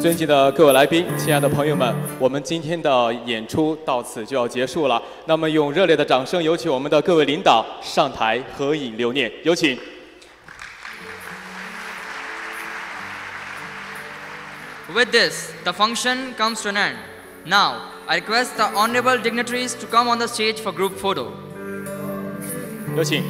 尊敬的各位来宾，亲爱的朋友们，我们今天的演出到此就要结束了。那么，用热烈的掌声，有请我们的各位领导上台合影留念。有请！With this，the function comes to an end。Now，I request the honorable dignitaries to come on the stage for group photo。有请。